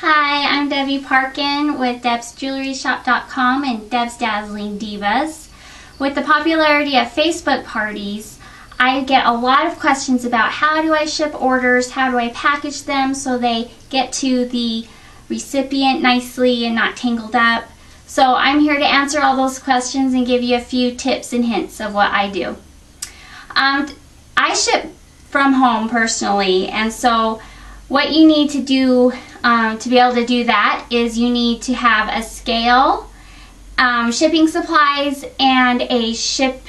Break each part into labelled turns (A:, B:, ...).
A: Hi, I'm Debbie Parkin with DebsJewelryShop.com and Deb's Dazzling Divas. With the popularity of Facebook parties, I get a lot of questions about how do I ship orders, how do I package them so they get to the recipient nicely and not tangled up. So I'm here to answer all those questions and give you a few tips and hints of what I do. Um, I ship from home personally and so what you need to do um, to be able to do that is you need to have a scale, um, shipping supplies, and a ship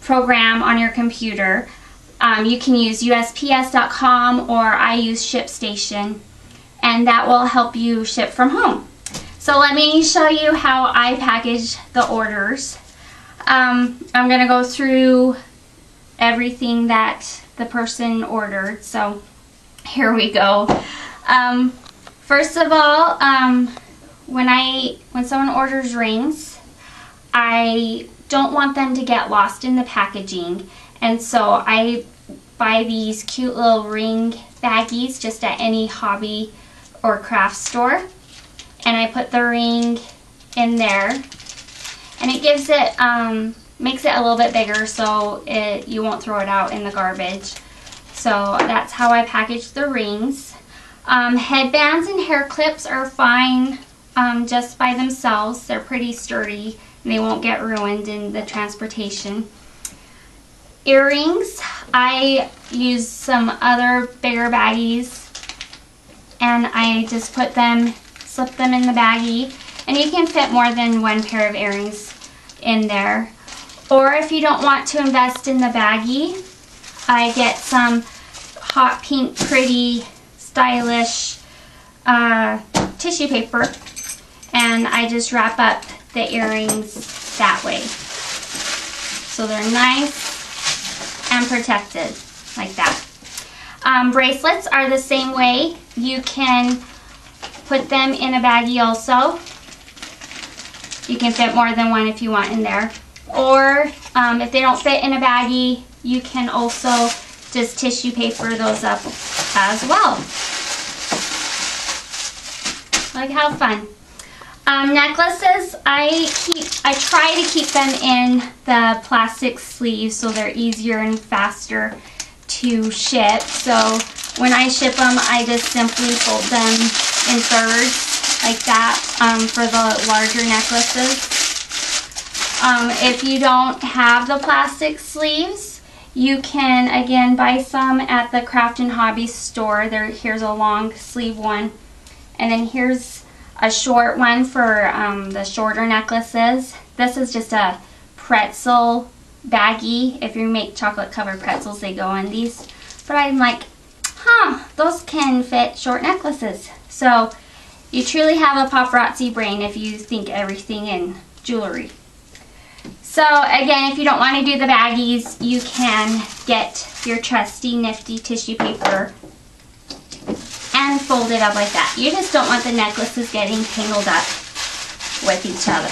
A: program on your computer. Um, you can use USPS.com or I use ShipStation and that will help you ship from home. So let me show you how I package the orders. Um, I'm going to go through everything that the person ordered. So here we go. Um, first of all, um, when I when someone orders rings, I don't want them to get lost in the packaging, and so I buy these cute little ring baggies just at any hobby or craft store, and I put the ring in there, and it gives it um, makes it a little bit bigger so it you won't throw it out in the garbage. So that's how I package the rings. Um, headbands and hair clips are fine um, just by themselves. They're pretty sturdy and they won't get ruined in the transportation. Earrings, I use some other bigger baggies and I just put them, slip them in the baggie and you can fit more than one pair of earrings in there. Or if you don't want to invest in the baggie, I get some hot pink, pretty, stylish uh, tissue paper and I just wrap up the earrings that way. So they're nice and protected like that. Um, bracelets are the same way. You can put them in a baggie also. You can fit more than one if you want in there. Or um, if they don't fit in a baggie, you can also just tissue paper those up as well. Like how fun. Um, necklaces, I keep, I try to keep them in the plastic sleeves so they're easier and faster to ship. So when I ship them, I just simply fold them in thirds like that um, for the larger necklaces. Um, if you don't have the plastic sleeves, you can again buy some at the Craft and Hobby store. There, here's a long sleeve one. And then here's a short one for um, the shorter necklaces. This is just a pretzel baggie. If you make chocolate covered pretzels, they go in these. But I'm like, huh, those can fit short necklaces. So you truly have a paparazzi brain if you think everything in jewelry. So again, if you don't want to do the baggies, you can get your trusty nifty tissue paper and fold it up like that. You just don't want the necklaces getting tangled up with each other.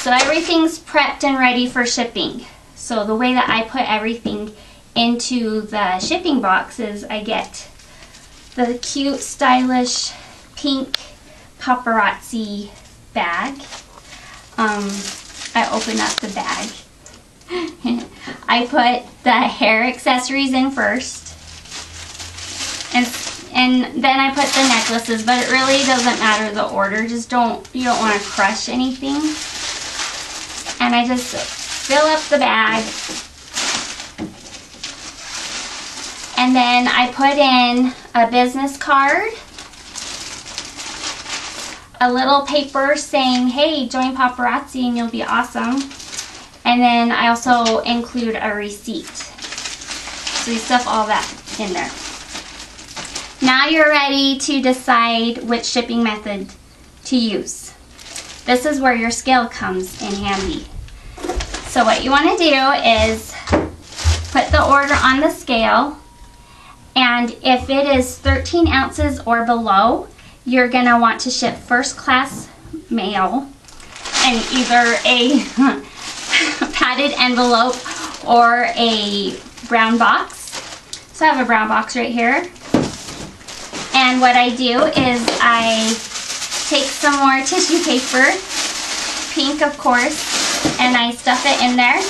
A: So everything's prepped and ready for shipping. So the way that I put everything into the shipping box is I get the cute, stylish, pink paparazzi bag. Um, I open up the bag. I put the hair accessories in first. And, and then I put the necklaces, but it really doesn't matter the order. Just don't, you don't want to crush anything. And I just fill up the bag. And then I put in a business card a little paper saying, hey, join paparazzi and you'll be awesome. And then I also include a receipt. So you stuff all that in there. Now you're ready to decide which shipping method to use. This is where your scale comes in handy. So what you want to do is put the order on the scale and if it is 13 ounces or below, you're going to want to ship first class mail and either a padded envelope or a brown box. So I have a brown box right here. And what I do is I take some more tissue paper, pink of course, and I stuff it in there.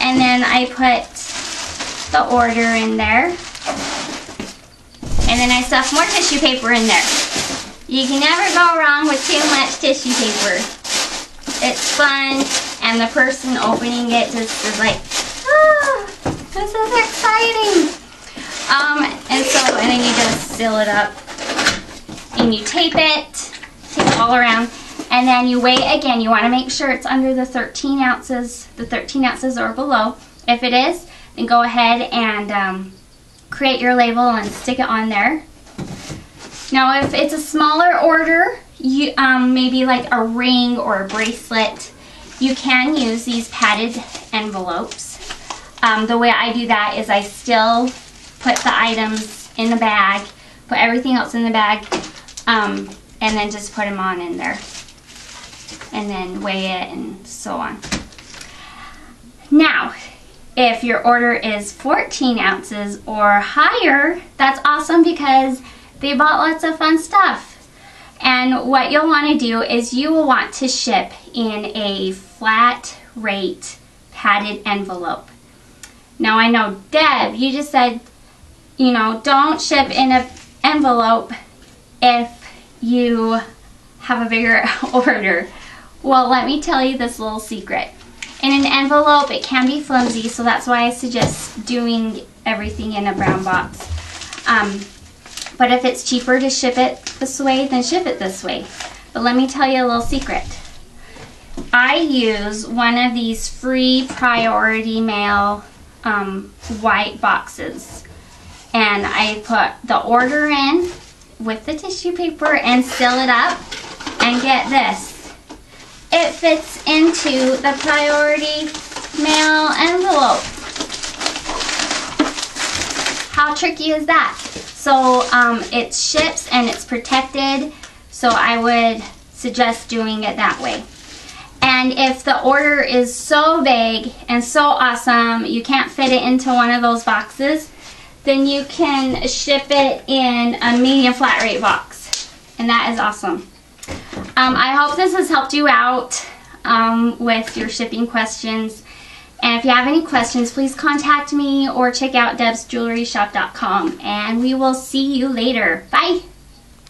A: And then I put the order in there. And then I stuff more tissue paper in there. You can never go wrong with too much tissue paper. It's fun, and the person opening it just is like, ah, this is exciting. Um, and so, and then you just seal it up, and you tape it, tape it all around, and then you weigh again. You want to make sure it's under the 13 ounces, the 13 ounces or below. If it is, then go ahead and um, create your label and stick it on there. Now if it's a smaller order, you um, maybe like a ring or a bracelet, you can use these padded envelopes. Um, the way I do that is I still put the items in the bag, put everything else in the bag, um, and then just put them on in there. And then weigh it and so on. Now, if your order is 14 ounces or higher, that's awesome because they bought lots of fun stuff. And what you'll want to do is you will want to ship in a flat rate padded envelope. Now I know, Deb, you just said, you know, don't ship in an envelope if you have a bigger order. Well, let me tell you this little secret. In an envelope, it can be flimsy, so that's why I suggest doing everything in a brown box. Um, but if it's cheaper to ship it this way, then ship it this way. But let me tell you a little secret. I use one of these free priority mail um, white boxes. And I put the order in with the tissue paper and seal it up. And get this it fits into the priority mail envelope. How tricky is that? So um, it ships and it's protected, so I would suggest doing it that way. And if the order is so big and so awesome, you can't fit it into one of those boxes, then you can ship it in a medium flat rate box. And that is awesome. Um, I hope this has helped you out um, with your shipping questions. And if you have any questions, please contact me or check out debsjewelryshop.com. And we will see you later. Bye!